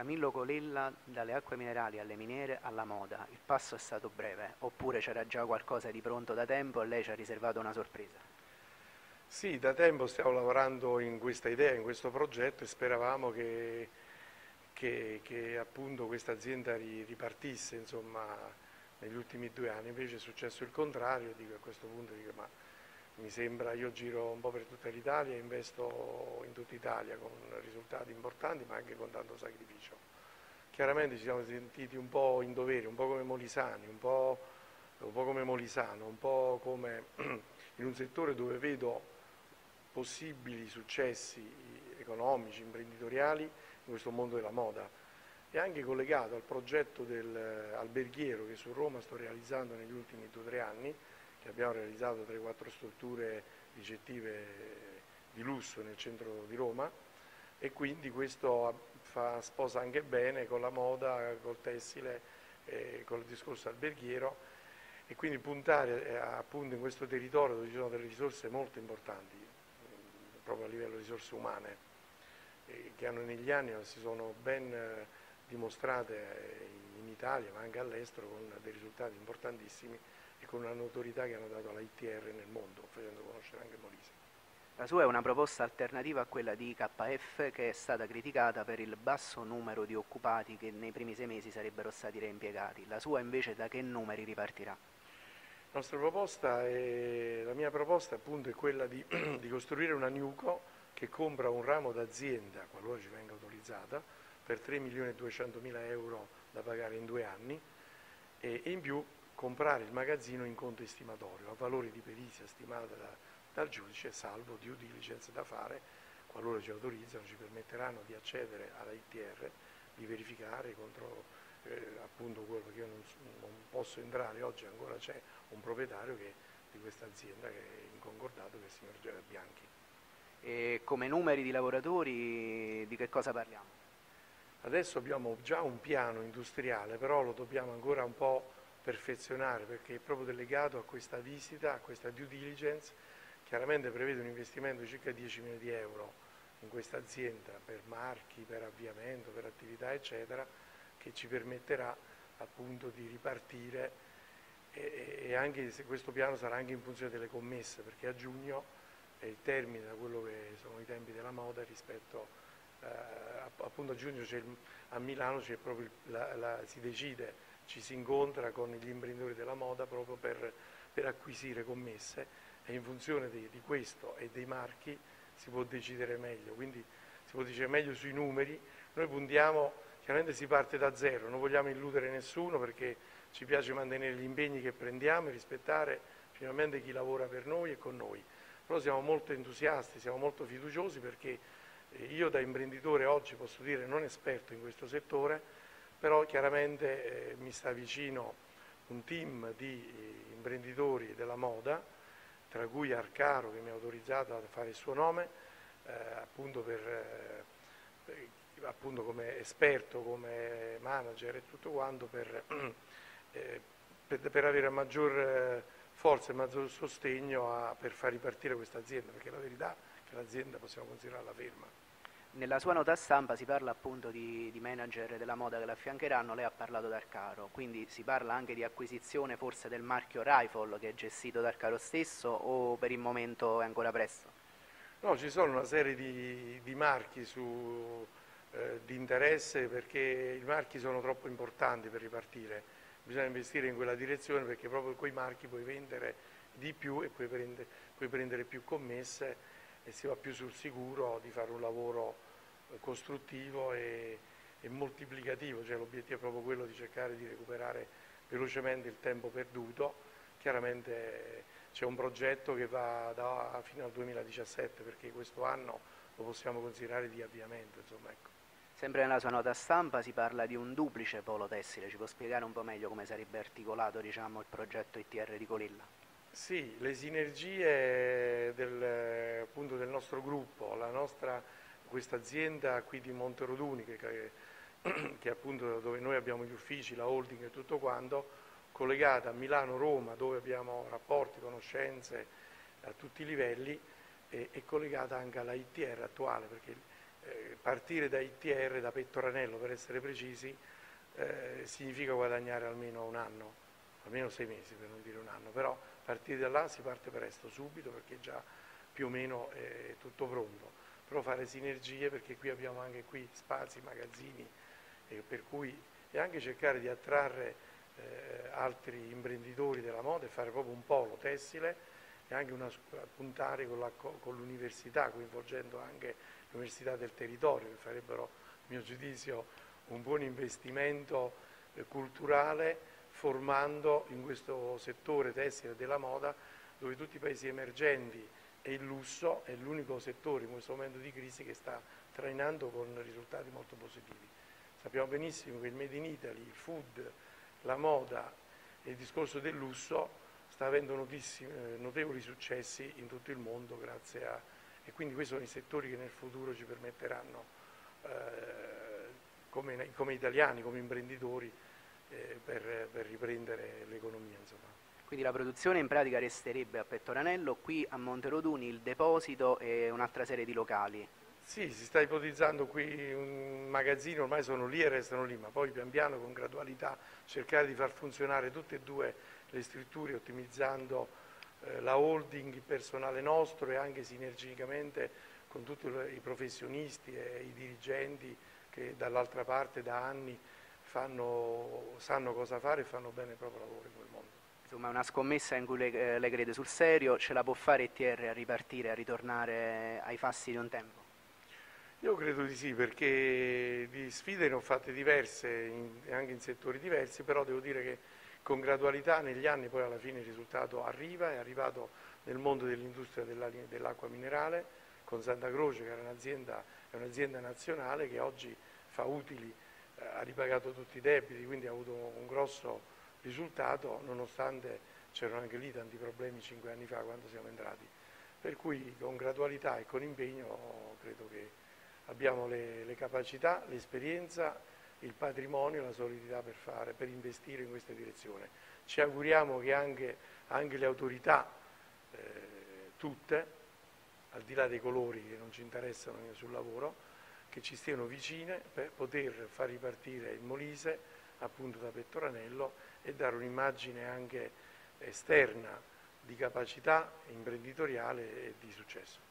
Camillo Colella dalle acque minerali alle miniere alla moda, il passo è stato breve, oppure c'era già qualcosa di pronto da tempo e lei ci ha riservato una sorpresa? Sì, da tempo stiamo lavorando in questa idea, in questo progetto e speravamo che, che, che appunto questa azienda ripartisse insomma, negli ultimi due anni, invece è successo il contrario, dico a questo punto dico, ma mi sembra, io giro un po' per tutta l'Italia, investo in tutta Italia con risultati importanti ma anche con tanto sacrificio. Chiaramente ci siamo sentiti un po' in dovere, un po' come Molisani, un po', un po come Molisano, un po' come in un settore dove vedo possibili successi economici, imprenditoriali in questo mondo della moda e anche collegato al progetto del alberghiero che su Roma sto realizzando negli ultimi due o tre anni, che abbiamo realizzato 3-4 strutture ricettive di lusso nel centro di Roma e quindi questo fa, sposa anche bene con la moda, col tessile, eh, con il discorso alberghiero. E quindi puntare eh, appunto in questo territorio dove ci sono delle risorse molto importanti, mm, proprio a livello di risorse umane, eh, che hanno negli anni si sono ben eh, dimostrate eh, in Italia ma anche all'estero con dei risultati importantissimi e con una notorietà che hanno dato alla ITR nel mondo, facendo conoscere anche Molise. La sua è una proposta alternativa a quella di KF che è stata criticata per il basso numero di occupati che nei primi sei mesi sarebbero stati reimpiegati. La sua invece da che numeri ripartirà? La, proposta è, la mia proposta appunto è quella di, di costruire una NUCO che compra un ramo d'azienda, qualora ci venga autorizzata, per 3 milioni e 200 mila euro da pagare in due anni e in più comprare il magazzino in conto estimatorio a valori di perizia stimata da, dal giudice salvo due diligence da fare qualora ci autorizzano ci permetteranno di accedere alla ITR di verificare contro eh, appunto quello che io non, non, posso entrare oggi ancora c'è un proprietario che, di questa azienda che è in concordato che è il signor Gerard Bianchi e come numeri di lavoratori di che cosa parliamo? Adesso abbiamo già un piano industriale però lo dobbiamo ancora un po' perfezionare perché è proprio legato a questa visita, a questa due diligence, chiaramente prevede un investimento di circa 10 milioni di euro in questa azienda per marchi, per avviamento, per attività eccetera, che ci permetterà appunto di ripartire e, e anche se questo piano sarà anche in funzione delle commesse perché a giugno è il termine da quello che sono i tempi della moda rispetto eh, appunto a giugno a Milano proprio, la, la, si decide ci si incontra con gli imprenditori della moda proprio per, per acquisire commesse e in funzione di, di, questo e dei marchi si può decidere meglio, quindi si può decidere meglio sui numeri, noi puntiamo, chiaramente si parte da zero, non vogliamo illudere nessuno perché ci piace mantenere gli impegni che prendiamo e rispettare finalmente chi lavora per noi e con noi, però siamo molto entusiasti, siamo molto fiduciosi perché eh, io da imprenditore oggi posso dire non esperto in questo settore, però chiaramente eh, mi sta vicino un team di eh, imprenditori della moda, tra cui Arcaro che mi ha autorizzato a fare il suo nome, eh, appunto, per, eh, appunto, come esperto, come manager e tutto quanto, per, eh, per, per avere maggior eh, forza e maggior sostegno a, per far ripartire questa azienda, perché la verità è che l'azienda possiamo considerarla ferma. Nella sua nota stampa si parla appunto di, di manager della moda che l'affiancheranno, lei ha parlato d'Arcaro, quindi si parla anche di acquisizione forse del marchio Rifle che è gestito da Arcaro stesso o per il momento è ancora presto? No, ci sono una serie di, di marchi su, eh, di interesse perché i marchi sono troppo importanti per ripartire, bisogna investire in quella direzione perché proprio quei marchi puoi vendere di più e puoi prendere, puoi prendere più commesse e si va più sul sicuro di fare un lavoro eh, costruttivo e, e moltiplicativo, cioè l'obiettivo è proprio quello di cercare di recuperare velocemente il tempo perduto. Chiaramente eh, c'è un progetto che va da, fino al 2017 perché questo anno lo possiamo considerare di avviamento. Insomma, ecco. Sempre nella sua nota stampa si parla di un duplice polo tessile, ci può spiegare un po' meglio come sarebbe articolato diciamo, il progetto ITR di Colilla? Sì, le sinergie del, appunto, del nostro gruppo, nostra, questa azienda qui di Monteroduni, che, che, che appunto dove noi abbiamo gli uffici, la holding e tutto quanto, collegata a Milano-Roma dove abbiamo rapporti, conoscenze a tutti i livelli e, e collegata anche alla ITR attuale perché eh, partire da ITR, da Pettoranello per essere precisi, eh, significa guadagnare almeno un anno, almeno sei mesi per non dire un anno, però partire da là si parte presto, subito, perché già più o meno è tutto pronto, però fare sinergie perché qui abbiamo anche qui spazi, magazzini, cui e anche cercare di attrarre eh, altri imprenditori della moda e fare proprio un polo tessile e anche una, puntare con l'università, coinvolgendo anche l'università del territorio, che farebbero, a mio giudizio, un buon investimento eh, culturale formando in questo settore tessile della moda dove tutti i paesi emergenti e il lusso è l'unico settore in questo momento di crisi che sta trainando con risultati molto positivi. Sappiamo benissimo che il Made in Italy, il food, la moda e il discorso del lusso sta avendo eh, notevoli successi in tutto il mondo grazie a... e quindi questi sono i settori che nel futuro ci permetteranno eh, come, come, italiani, come imprenditori, eh, per, per, riprendere l'economia. Insomma. Quindi la produzione in pratica resterebbe a Pettoranello, qui a Monteroduni il deposito e un'altra serie di locali. Sì, si sta ipotizzando qui un magazzino, ormai sono lì e restano lì, ma poi pian piano con gradualità cercare di far funzionare tutte e due le strutture ottimizzando eh, la holding, il personale nostro e anche sinergicamente con tutti i professionisti e i dirigenti che dall'altra parte da anni fanno, sanno cosa fare e fanno bene il proprio lavoro in quel mondo. Insomma è una scommessa in cui lei, eh, lei crede sul serio, ce la può fare ETR a ripartire, a ritornare ai fassi di un tempo? Io credo di sì, perché di sfide ne ho fatte diverse, in, anche in settori diversi, però devo dire che con gradualità negli anni poi alla fine il risultato arriva, è arrivato nel mondo dell'industria dell'acqua minerale, con Santa Croce che un'azienda, è un'azienda nazionale che oggi fa utili, ha ripagato tutti i debiti, quindi ha avuto un grosso risultato, nonostante c'erano anche lì tanti problemi cinque anni fa quando siamo entrati. Per cui con gradualità e con impegno credo che abbiamo le, le capacità, l'esperienza, il patrimonio, la solidità per, fare, per investire in questa direzione. Ci auguriamo che anche, anche le autorità, eh, tutte, al di là dei colori che non ci interessano sul lavoro, che ci stiano vicine per poter far ripartire il Molise appunto da Pettoranello e dare un'immagine anche esterna di capacità imprenditoriale e di successo.